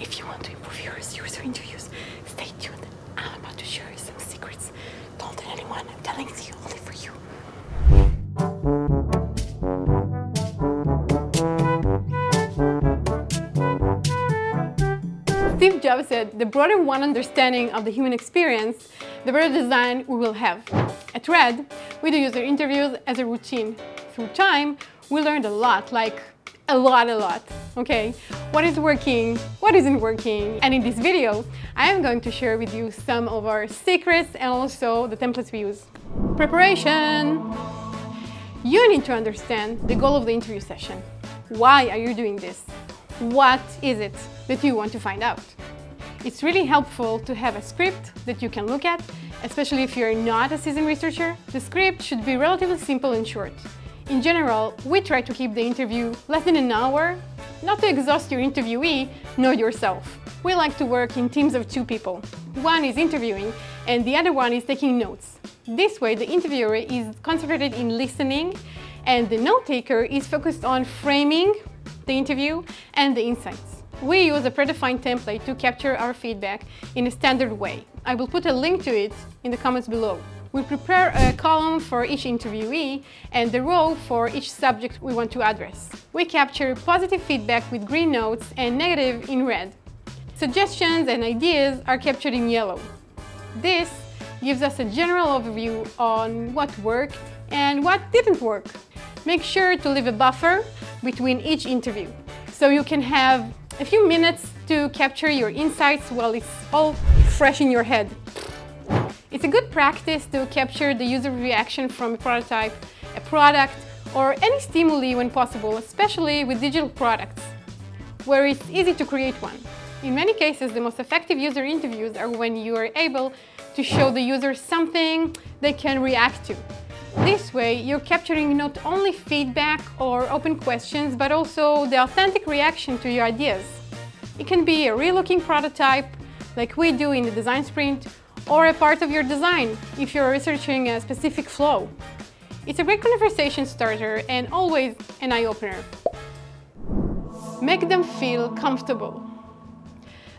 if you want to improve your user interviews, stay tuned. I'm about to share some secrets. Don't tell anyone. I'm telling you only for you. Steve Jobs said, the broader one understanding of the human experience, the better design we will have. At Red, we do user interviews as a routine. Through time, we learned a lot, like a lot, a lot, okay? What is working, what isn't working, and in this video, I am going to share with you some of our secrets and also the templates we use. Preparation! You need to understand the goal of the interview session. Why are you doing this? What is it that you want to find out? It's really helpful to have a script that you can look at, especially if you're not a seasoned researcher. The script should be relatively simple and short. In general, we try to keep the interview less than an hour, not to exhaust your interviewee, nor yourself. We like to work in teams of two people. One is interviewing and the other one is taking notes. This way, the interviewer is concentrated in listening and the note taker is focused on framing the interview and the insights. We use a predefined template to capture our feedback in a standard way. I will put a link to it in the comments below. We prepare a column for each interviewee and the row for each subject we want to address. We capture positive feedback with green notes and negative in red. Suggestions and ideas are captured in yellow. This gives us a general overview on what worked and what didn't work. Make sure to leave a buffer between each interview so you can have a few minutes to capture your insights while it's all fresh in your head. It's a good practice to capture the user reaction from a prototype, a product, or any stimuli when possible, especially with digital products, where it's easy to create one. In many cases, the most effective user interviews are when you are able to show the user something they can react to. This way, you're capturing not only feedback or open questions, but also the authentic reaction to your ideas. It can be a real-looking prototype, like we do in the design sprint, or a part of your design if you're researching a specific flow. It's a great conversation starter and always an eye-opener. Make them feel comfortable.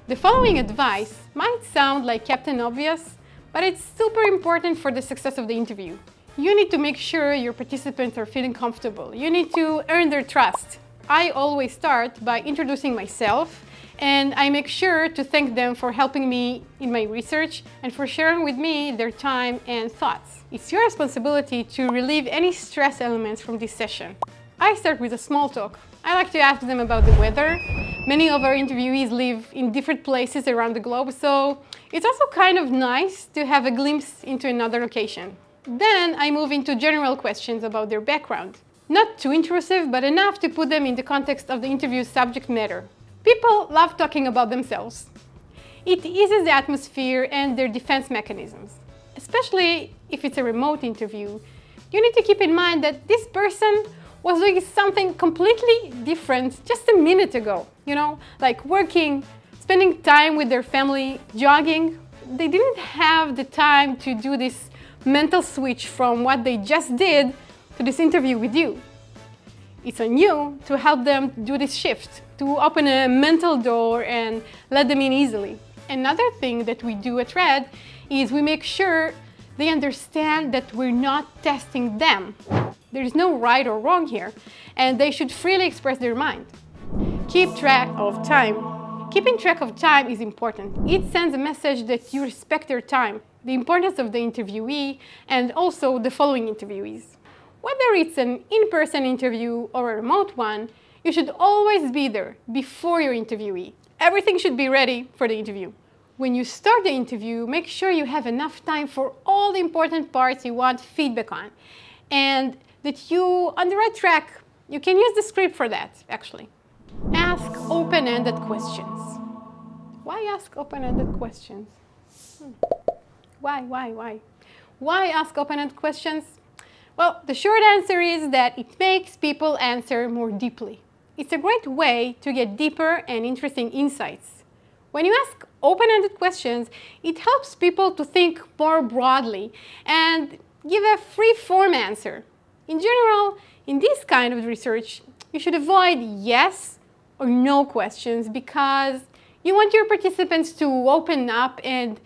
The following advice might sound like Captain Obvious, but it's super important for the success of the interview. You need to make sure your participants are feeling comfortable. You need to earn their trust. I always start by introducing myself and I make sure to thank them for helping me in my research and for sharing with me their time and thoughts. It's your responsibility to relieve any stress elements from this session. I start with a small talk. I like to ask them about the weather. Many of our interviewees live in different places around the globe, so it's also kind of nice to have a glimpse into another location. Then I move into general questions about their background. Not too intrusive, but enough to put them in the context of the interview's subject matter. People love talking about themselves. It eases the atmosphere and their defense mechanisms. Especially if it's a remote interview, you need to keep in mind that this person was doing something completely different just a minute ago. You know, like working, spending time with their family, jogging. They didn't have the time to do this mental switch from what they just did to this interview with you. It's on you to help them do this shift, to open a mental door and let them in easily. Another thing that we do at Red is we make sure they understand that we're not testing them. There's no right or wrong here, and they should freely express their mind. Keep track of time. Keeping track of time is important. It sends a message that you respect their time, the importance of the interviewee, and also the following interviewees. Whether it's an in-person interview or a remote one, you should always be there before your interviewee. Everything should be ready for the interview. When you start the interview, make sure you have enough time for all the important parts you want feedback on and that you are on the right track. You can use the script for that, actually. Ask open-ended questions. Why ask open-ended questions? Hmm. Why, why, why? Why ask open-ended questions? Well, the short answer is that it makes people answer more deeply. It's a great way to get deeper and interesting insights. When you ask open-ended questions, it helps people to think more broadly and give a free-form answer. In general, in this kind of research, you should avoid yes or no questions because You want your participants to open up and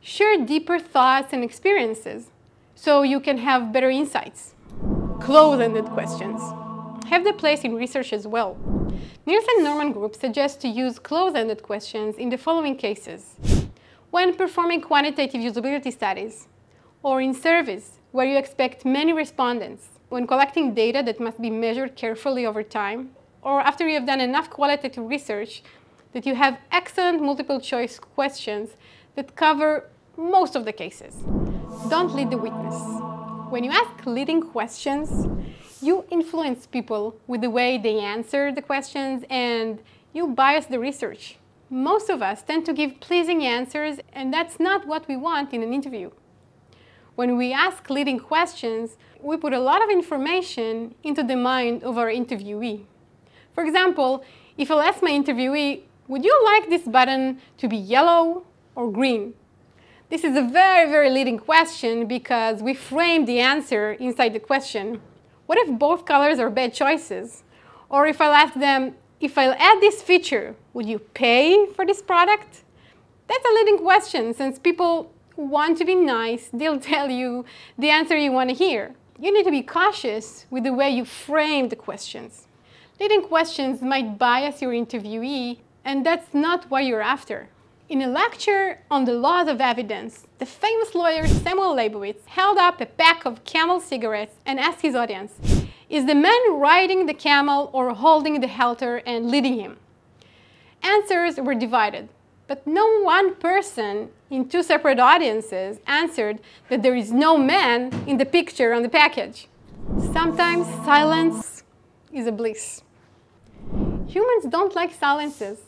share deeper thoughts and experiences so you can have better insights. Close-ended questions have the place in research as well. Nielsen Norman Group suggests to use closed-ended questions in the following cases. When performing quantitative usability studies, or in surveys where you expect many respondents, when collecting data that must be measured carefully over time, or after you have done enough qualitative research that you have excellent multiple choice questions that cover most of the cases. Don't lead the witness. When you ask leading questions, you influence people with the way they answer the questions and you bias the research. Most of us tend to give pleasing answers and that's not what we want in an interview. When we ask leading questions, we put a lot of information into the mind of our interviewee. For example, if I'll ask my interviewee, would you like this button to be yellow or green? This is a very, very leading question because we frame the answer inside the question. What if both colors are bad choices? Or if I'll ask them, if I'll add this feature, would you pay for this product? That's a leading question since people want to be nice, they'll tell you the answer you want to hear. You need to be cautious with the way you frame the questions. Leading questions might bias your interviewee, and that's not what you're after. In a lecture on the laws of evidence, the famous lawyer Samuel Leibowitz held up a pack of camel cigarettes and asked his audience, is the man riding the camel or holding the halter and leading him? Answers were divided, but no one person in two separate audiences answered that there is no man in the picture on the package. Sometimes silence is a bliss. Humans don't like silences.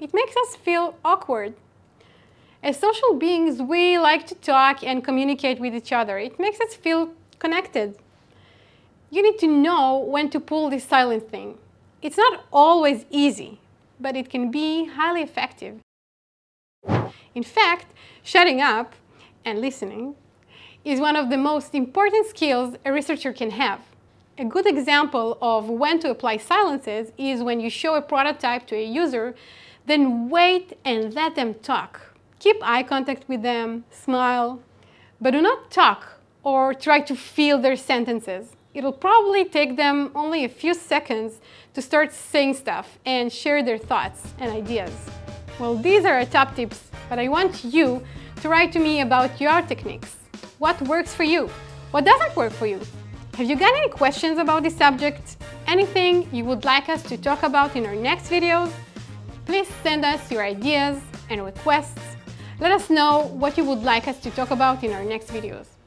It makes us feel awkward. As social beings, we like to talk and communicate with each other. It makes us feel connected. You need to know when to pull this silent thing. It's not always easy, but it can be highly effective. In fact, shutting up and listening is one of the most important skills a researcher can have. A good example of when to apply silences is when you show a prototype to a user then wait and let them talk. Keep eye contact with them, smile, but do not talk or try to fill their sentences. It'll probably take them only a few seconds to start saying stuff and share their thoughts and ideas. Well, these are our top tips, but I want you to write to me about your techniques. What works for you? What doesn't work for you? Have you got any questions about this subject? Anything you would like us to talk about in our next videos? Please send us your ideas and requests. Let us know what you would like us to talk about in our next videos.